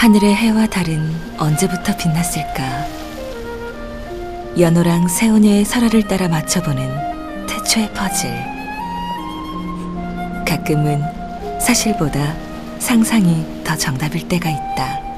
하늘의 해와 달은 언제부터 빛났을까? 연호랑 세훈녀의 설화를 따라 맞춰보는 태초의 퍼즐. 가끔은 사실보다 상상이 더 정답일 때가 있다.